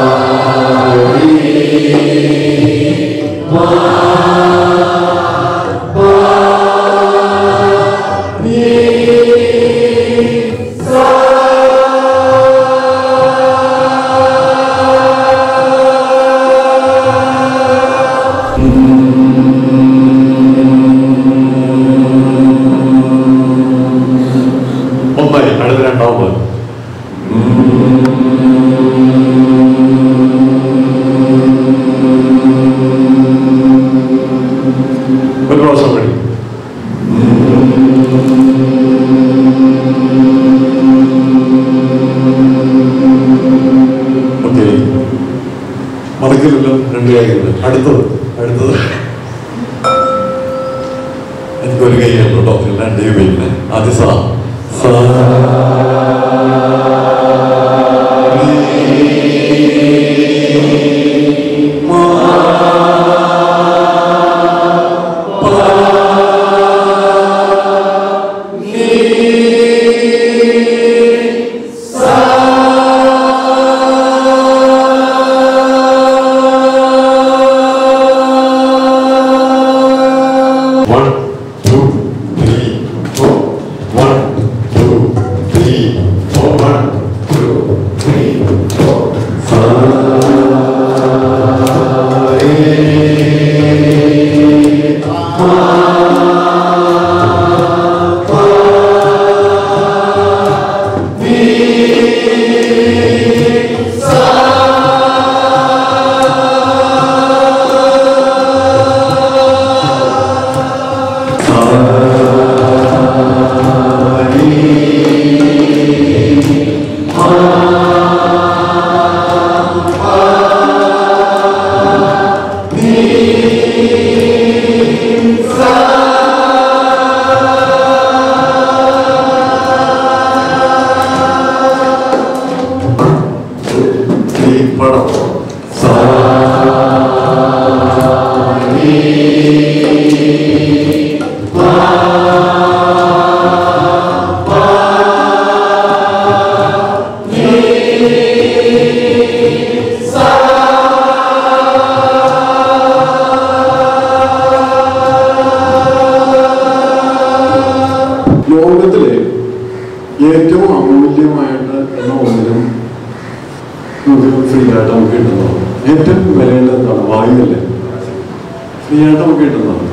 Amém. ഒരു പ്രാവശ്യം വഴി മറക്കില്ലല്ലോ രണ്ട് കൈകളിൽ അടുത്തത്. അടുത്തത്. എനിക്കൊരു കൈ കേട്ടോ. രണ്ട് കൈ ആദ്യ സാ. സാ. 아. ലോകത്തിലെ ഏറ്റവും അമൂല്യമായിട്ട് എന്ന ഒന്നിനും നമുക്ക് ഫ്രീ ആയിട്ട് നമുക്ക് കിട്ടുന്നതാണ്. ഏറ്റവും വിലയുള്ള എന്താണ്? വായുവല്ലേ? ഫ്രീ ആയിട്ട് നമുക്ക് കിട്ടുന്നതാണ്.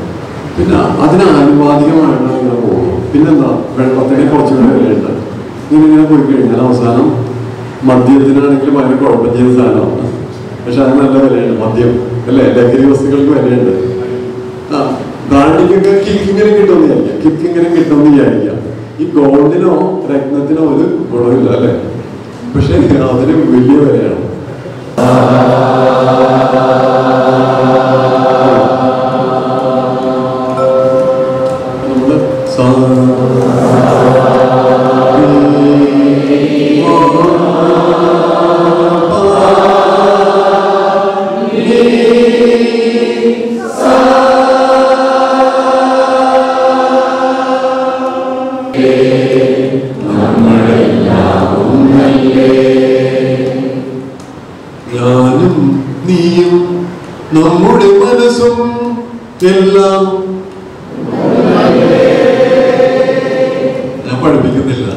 പിന്നെ അതിന് ആനുപാതികമായിട്ട് ഇങ്ങനെ പോകും പിന്നെന്താ? വെള്ളത്തിന് കുറച്ച് വിലയുണ്ട്. ഇങ്ങനെ പോയി കഴിഞ്ഞാൽ അവസാനം മദ്യത്തിനാണെങ്കിലും അതിന് കുഴപ്പം ചെയ്ത സാധനമാണ്. പക്ഷെ അത് നല്ല വിലയുണ്ട് മദ്യം. അല്ലേ? ലഹരി വസ്തുക്കൾക്ക് വിലയുണ്ട്. ആ ബ്രാൻഡിക്കൊക്കെ കിക്കിങ്ങനെ കിട്ടുമെന്ന് വിചാരിക്കാം. കിക്കിങ്ങനെ കിട്ടുമെന്ന് വിചാരിക്കാം. ഈ ഗോൾഡിനോ രത്നത്തിനോ ഒരു ഗുണമില്ല അല്ലെ? പക്ഷെ അതിന് വലിയ വിലയാണ്. ഞാനും നീയും നമ്മുടെ മനസ്സും എല്ലാം ഞാൻ പഠിപ്പിക്കുന്നില്ല.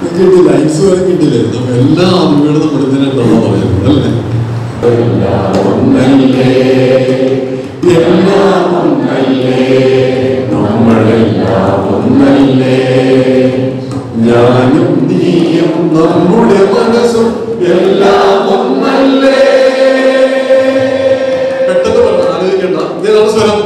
കിട്ടില്ല ലൈൻസ് വരക്കിട്ടില്ലേ നമ്മൾ എല്ലാ ആളുകളും നമ്മുടെ ഇതിനെ ഉണ്ടെന്നാ പറയുന്നത് അല്ലേ? എല്ലാം ഒന്നല്ലേ എല്ലാം ഒന്നല്ലേ ഒന്നല്ലേ ഞാനും നീയും നമ്മുടെ മനസ്സും എല്ലാം പെട്ടെന്ന് പറഞ്ഞു ആലോചിക്കണ്ട. ഇതേ സ്വരം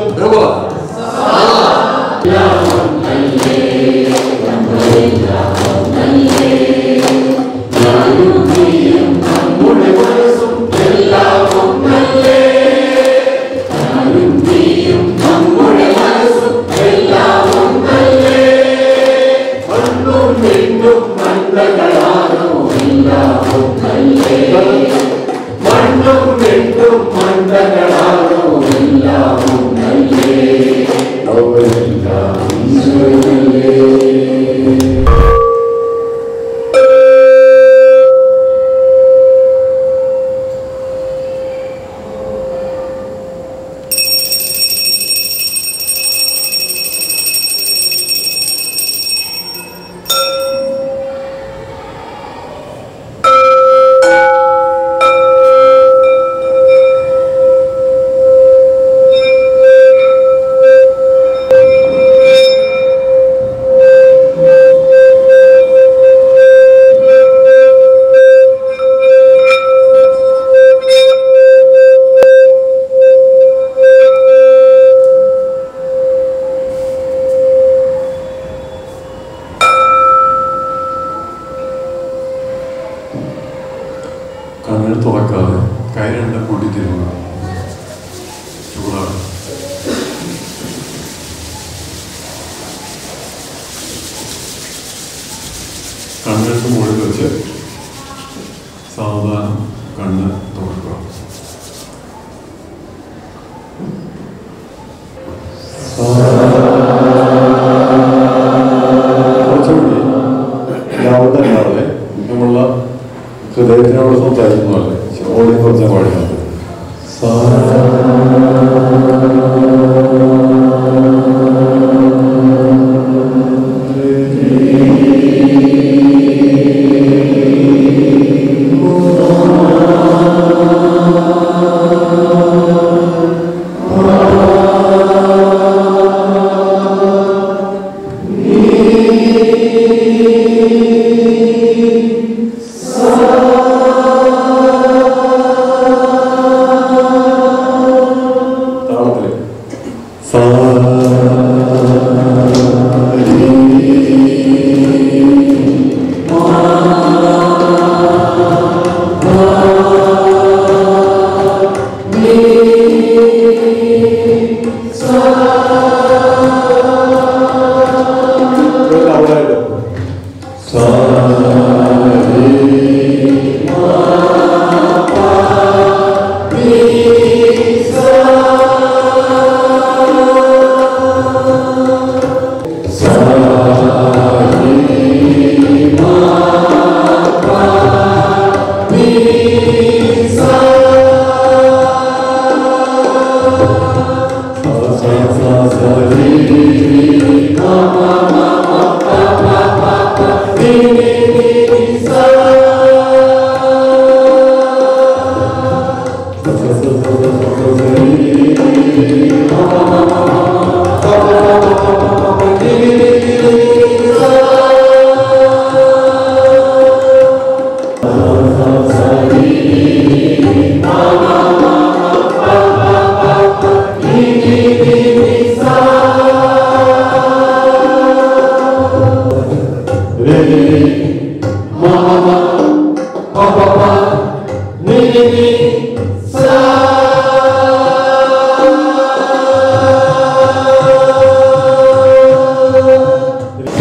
തുറക്കാതെ കൈ രണ്ട് കൂട്ടി തിരുമുക ചൂടാണ്. കണ്ണെടുത്ത് മുകളിൽ വെച്ച് സാവധാനം കണ്ണ് തുറക്കുക. Son.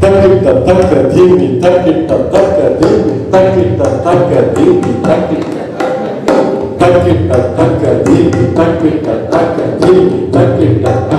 Takita taka dimi, takita taka dimi, takita taka dimi, takita taka dimi, takita taka dimi, takita taka dimi, takita taka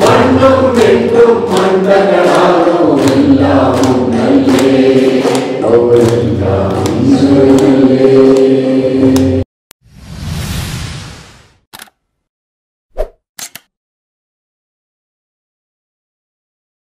மண்ணும் எங்கும் மண்டல